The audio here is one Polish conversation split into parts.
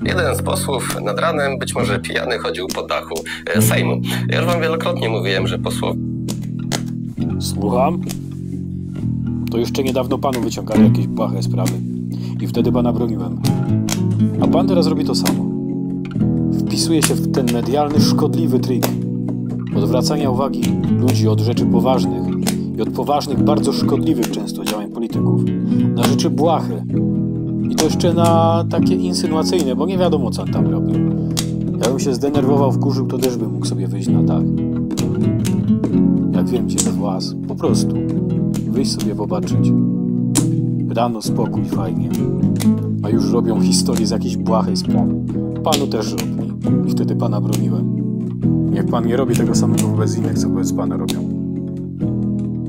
Jeden z posłów nad ranem, być może pijany, chodził po dachu e, Sejmu. Ja już wam wielokrotnie mówiłem, że posłowie Słucham? To jeszcze niedawno panu wyciągali jakieś błahe sprawy. I wtedy pana broniłem. A pan teraz robi to samo. Wpisuje się w ten medialny, szkodliwy trik. Odwracania uwagi ludzi od rzeczy poważnych i od poważnych, bardzo szkodliwych często działań polityków na rzeczy błahe. I to jeszcze na takie insynuacyjne, bo nie wiadomo, co on tam robi. Jakbym się zdenerwował, wkurzył, to też bym mógł sobie wyjść na dach. Jak wiem cię z was, po prostu. Wyjść sobie popatrzeć. Rano spokój, fajnie. A już robią historię z jakiejś błahej sprawy. Panu też robi. I wtedy pana broniłem. Niech pan nie robi tego samego wobec innych, co wobec pana robią.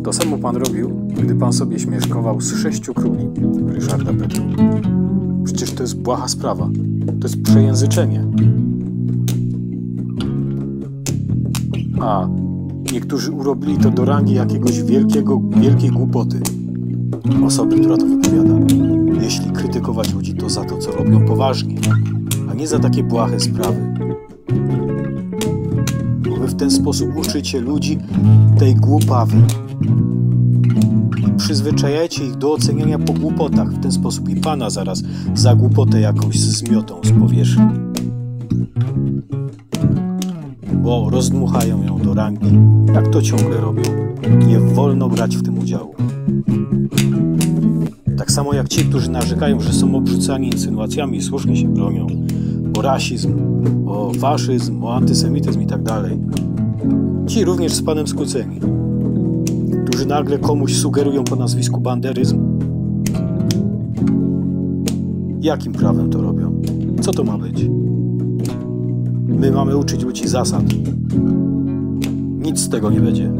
To samo pan robił, gdy pan sobie śmieszkował z sześciu króli Ryszarda Petru. Przecież to jest błaha sprawa. To jest przejęzyczenie. A niektórzy urobili to do rangi jakiegoś wielkiego, wielkiej głupoty. Osoby, która to wypowiada. Jeśli krytykować ludzi, to za to, co robią poważnie, a nie za takie błahe sprawy. Bo wy w ten sposób uczycie ludzi tej głupawy. Przyzwyczajacie ich do oceniania po głupotach. W ten sposób i pana zaraz za głupotę jakąś zmiotą z powierzchni. Bo rozdmuchają ją do rangi, jak to ciągle robią. Nie wolno brać w tym udziału. Tak samo jak ci, którzy narzekają, że są obrzucani insynuacjami i słusznie się bronią o rasizm, o faszyzm, o antysemityzm i tak. Ci również z panem skłóceni, którzy nagle komuś sugerują po nazwisku banderyzm. Jakim prawem to robią? Co to ma być? My mamy uczyć ludzi zasad. Nic z tego nie będzie.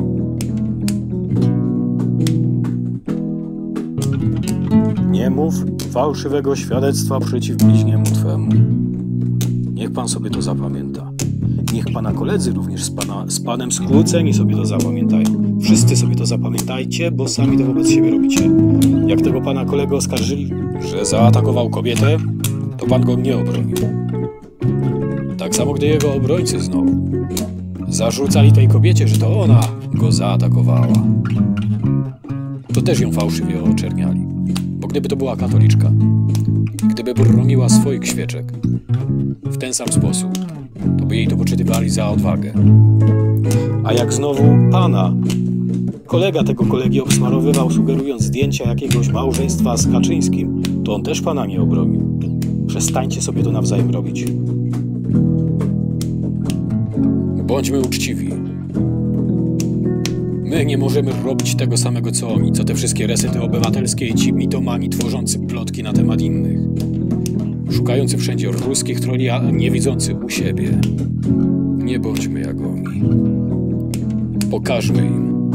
Nie mów fałszywego świadectwa przeciw bliźniemu Twemu. Niech Pan sobie to zapamięta. Niech Pana koledzy również z, pana, z Panem skłóceni sobie to zapamiętają. Wszyscy sobie to zapamiętajcie, bo sami to wobec siebie robicie. Jak tego Pana kolegę oskarżyli, że zaatakował kobietę, to Pan go nie obronił. Tak samo gdy jego obrońcy znowu zarzucali tej kobiecie, że to ona go zaatakowała. To też ją fałszywie oczerniali. Bo gdyby to była katoliczka, gdyby broniła swoich świeczek w ten sam sposób, to by jej to poczytywali za odwagę. A jak znowu pana, kolega tego kolegi obsmarowywał, sugerując zdjęcia jakiegoś małżeństwa z Kaczyńskim, to on też pana nie obronił. Przestańcie sobie to nawzajem robić. Bądźmy uczciwi. My nie możemy robić tego samego co oni, co te wszystkie resety obywatelskie i ci mitomani tworzący plotki na temat innych. Szukający wszędzie ruskich troli, a nie widzący u siebie. Nie bądźmy jak oni. Pokażmy im,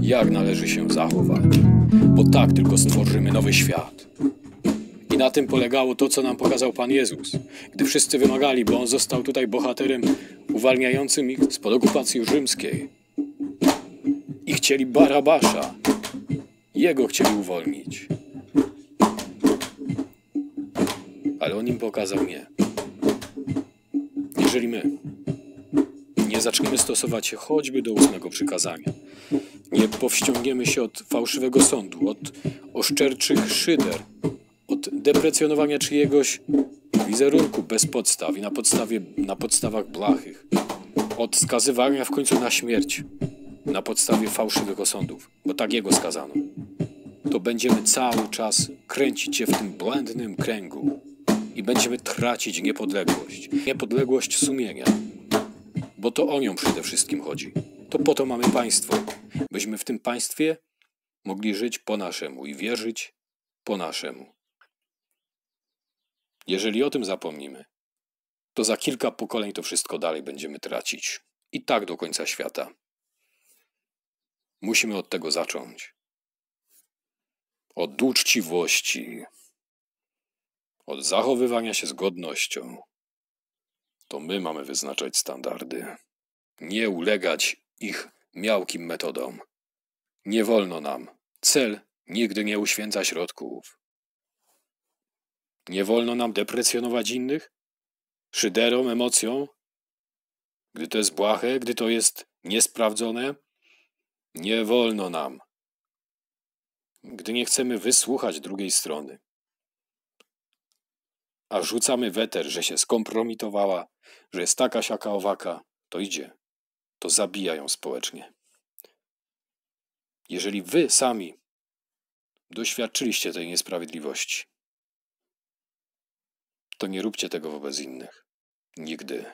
jak należy się zachować, bo tak tylko stworzymy nowy świat. I na tym polegało to, co nam pokazał Pan Jezus, gdy wszyscy wymagali, bo On został tutaj bohaterem uwalniającym ich spod okupacji rzymskiej. I chcieli Barabasza. Jego chcieli uwolnić. Ale On im pokazał nie. Jeżeli my nie zaczniemy stosować się choćby do ósmego przykazania, nie powściągniemy się od fałszywego sądu, od oszczerczych szyder, od deprecjonowania czyjegoś wizerunku bez podstaw i na, podstawie, na podstawach blachych, od skazywania w końcu na śmierć na podstawie fałszywych osądów, bo tak jego skazano, to będziemy cały czas kręcić się w tym błędnym kręgu i będziemy tracić niepodległość, niepodległość sumienia, bo to o nią przede wszystkim chodzi. To po to mamy państwo, byśmy w tym państwie mogli żyć po naszemu i wierzyć po naszemu. Jeżeli o tym zapomnimy, to za kilka pokoleń to wszystko dalej będziemy tracić. I tak do końca świata. Musimy od tego zacząć. Od uczciwości, od zachowywania się z godnością. To my mamy wyznaczać standardy, nie ulegać ich miałkim metodom. Nie wolno nam. Cel nigdy nie uświęca środków. Nie wolno nam deprecjonować innych? Szyderą, emocją? Gdy to jest błahe, gdy to jest niesprawdzone? Nie wolno nam. Gdy nie chcemy wysłuchać drugiej strony. A rzucamy weter, że się skompromitowała, że jest taka, siaka, owaka, to idzie. To zabija ją społecznie. Jeżeli wy sami doświadczyliście tej niesprawiedliwości, to nie róbcie tego wobec innych. Nigdy.